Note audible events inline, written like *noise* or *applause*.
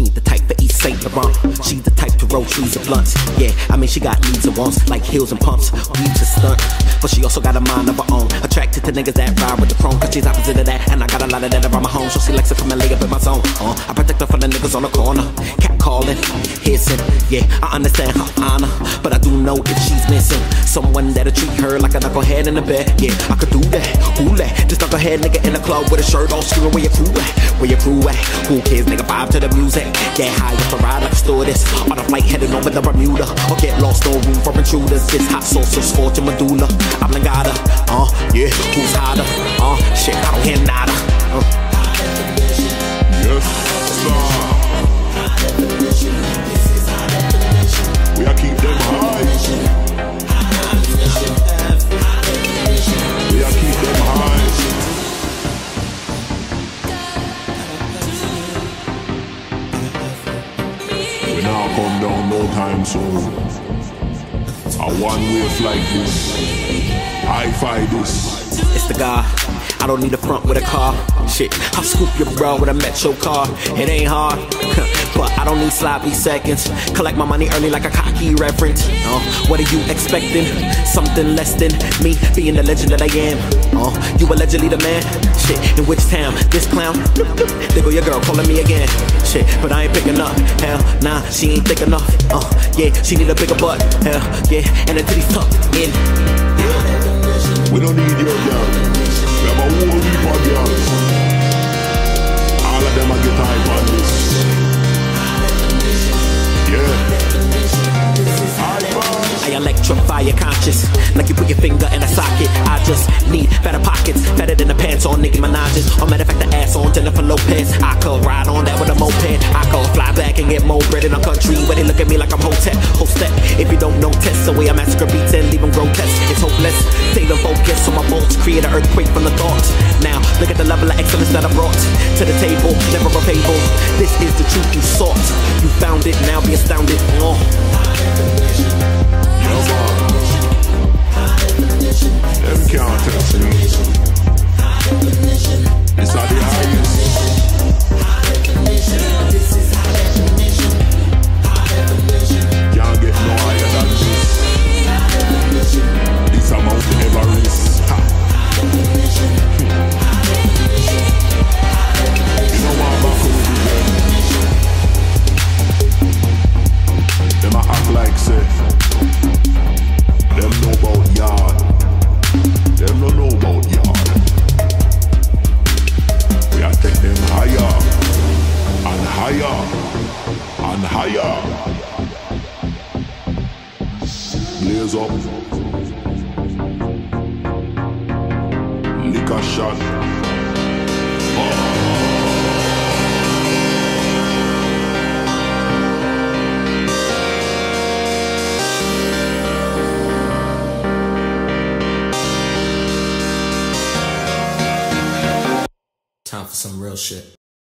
LeBron, she's the type for Yves Saint Laurent. She the type to roll trees and blunts. Yeah, I mean, she got needs and wants, like heels and pumps. We to stunt. But she also got a mind of her own. Attracted to niggas that ride with the chrome, cause she's opposite of that. And I got a lot of that around my home, so she likes to come and lay up in my zone. Uh, I protect her from the niggas on the corner. Cat calling, hissing. Yeah, I understand her honor, but I do know if she's missing someone that'll treat her like a knucklehead in the bed. Yeah, I could do that. Who that? This knucklehead nigga in the club with a shirt off, screaming where your crew at? Where your Who cares, nigga? Vibe to the music. Get high up a ride like a stewardess. On a flight heading over to Bermuda. Or get lost, no room for intruders. This hot sauce is scorching medulla. oblongata. Uh, yeah, who's hotter? Uh, shit, I don't hear nada. Uh. Come down no time soon. A one-way flight this. I fight this. It's the guy. I don't need a front with a car. Shit, I'll scoop your bro with a metro car. It ain't hard, *laughs* but I don't need sloppy seconds. Collect my money early like a cocky reverend. Uh, what are you expecting? Something less than me being the legend that I am. Uh, you allegedly the man? Shit, in which town? This clown? *laughs* There go your girl calling me again. Shit, but I ain't picking up. Hell, nah, she ain't thick enough. Uh, yeah, she need a bigger butt. Hell, yeah, and the titties tucked in. We don't need your Like you put your finger in a socket I just need better pockets. Better than the pants on Nicki Minaj's Or matter of fact the ass on Jennifer Lopez. I could ride on that with a moped. I could fly back and get more bread in a country Where they look at me like I'm Hotep, Hostep If you don't know test the way I massacre beats and leave them grotesque. It's hopeless, stay the focus So my bolts create an earthquake from the thoughts. Now look at the level of excellence that I brought To the table, never a fable. This is the truth you sought. You found it, now be astounded. Oh. And higher. Blaze up. Shot. Time for some real shit.